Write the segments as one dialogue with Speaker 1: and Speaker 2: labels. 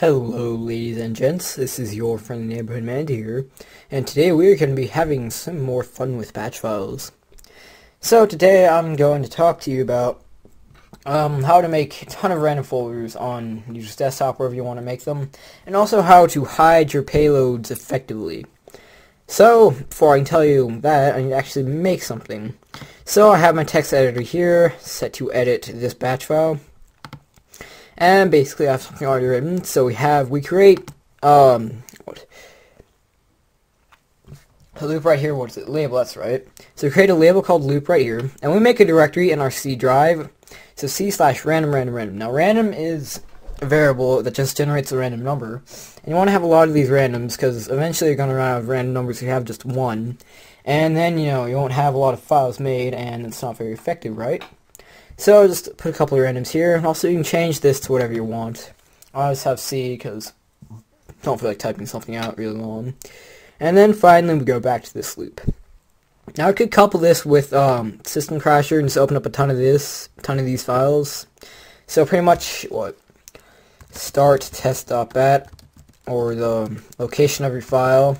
Speaker 1: Hello ladies and gents, this is your friendly neighborhood man here, and today we're going to be having some more fun with batch files. So today I'm going to talk to you about um, how to make a ton of random folders on your desktop, wherever you want to make them, and also how to hide your payloads effectively. So, before I can tell you that, I need to actually make something. So I have my text editor here, set to edit this batch file. And basically I have something already written. So we have, we create, um? A loop right here, what is it? Label, that's right. So we create a label called loop right here, and we make a directory in our C drive. So C slash random random random. Now random is a variable that just generates a random number. And you want to have a lot of these randoms because eventually you're going to run out of random numbers if you have just one. And then, you know, you won't have a lot of files made and it's not very effective, right? So I'll just put a couple of randoms here. And also you can change this to whatever you want. I always have C because don't feel like typing something out really long. And then finally we go back to this loop. Now I could couple this with um, System Crasher and just open up a ton of this, ton of these files. So pretty much what start test.bat or the location of your file.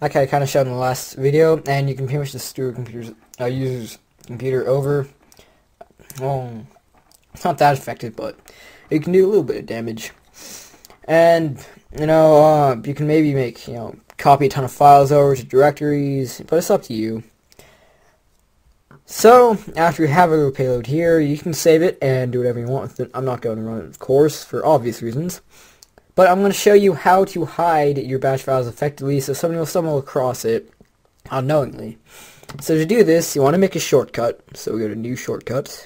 Speaker 1: Like I kind of showed in the last video, and you can pretty much just do a computer's, uh, user's computer over it's not that effective, but it can do a little bit of damage. And, you know, uh, you can maybe make, you know, copy a ton of files over to directories, but it's up to you. So, after you have a little payload here, you can save it and do whatever you want with it. I'm not going to run it, of course, for obvious reasons. But I'm going to show you how to hide your batch files effectively so somebody will stumble across it unknowingly. So to do this, you want to make a shortcut. So we go to New Shortcuts.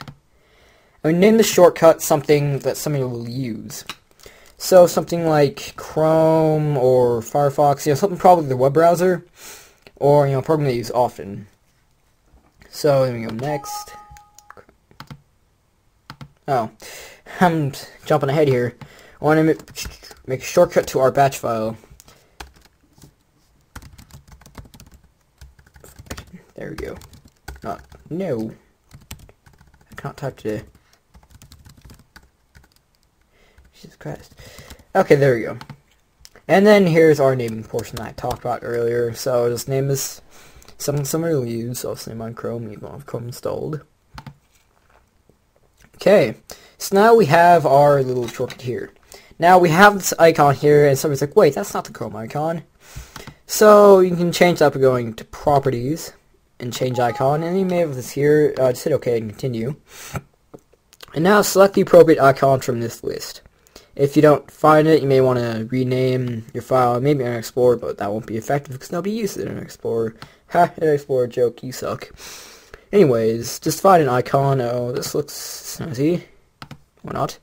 Speaker 1: I mean, name the shortcut something that somebody will use. So something like Chrome or Firefox, you know, something probably the web browser, or, you know, a program they use often. So, let me go next. Oh, I'm jumping ahead here. I want to make a shortcut to our batch file. There we go. Not, no. I can't type today. Jesus Christ. Okay, there we go. And then here's our naming portion that I talked about earlier. So this name is something somebody will use. So I'll name on Chrome, even though I have Chrome installed. Okay, so now we have our little shortcut here. Now we have this icon here, and somebody's like, wait, that's not the Chrome icon. So you can change that by going to Properties and change icon, and you may have this here. Uh, just hit OK and continue. And now select the appropriate icon from this list. If you don't find it, you may want to rename your file, maybe Internet Explorer, but that won't be effective because nobody uses Internet Explorer. Ha, Internet Explorer joke, you suck. Anyways, just find an icon. Oh, this looks snazzy. Why not?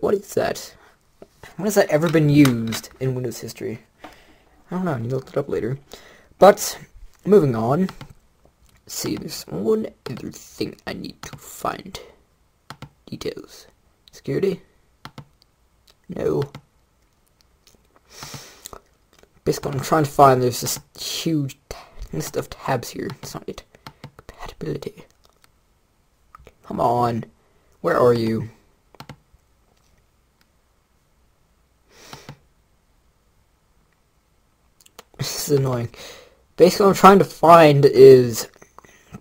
Speaker 1: What is that? When has that ever been used in Windows history? I don't know, I need to look it up later. But, moving on. Let's see, there's one other thing I need to find. Details. Security? No. Basically, I'm trying to find, there's this huge list of tabs here. It's not it. Compatibility. Come on. Where are you? This is annoying. Basically, what I'm trying to find is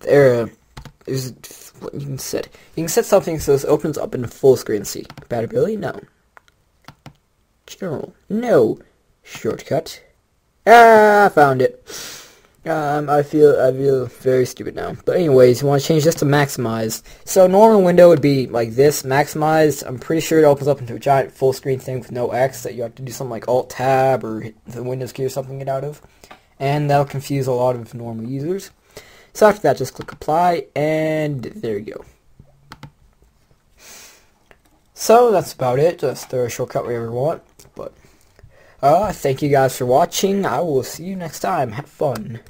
Speaker 1: there is what you can set. You can set something so this opens up in full screen. See compatibility? No. General. No. Shortcut. Ah, I found it. Um, I feel I feel very stupid now. But anyways, you want to change this to maximize. So normal window would be like this, maximized. I'm pretty sure it opens up into a giant full screen thing with no X that you have to do something like Alt Tab or hit the Windows key or something to get out of. And that'll confuse a lot of normal users. So after that, just click apply, and there you go. So that's about it. Just throw a shortcut wherever you want. Uh, thank you guys for watching. I will see you next time. Have fun.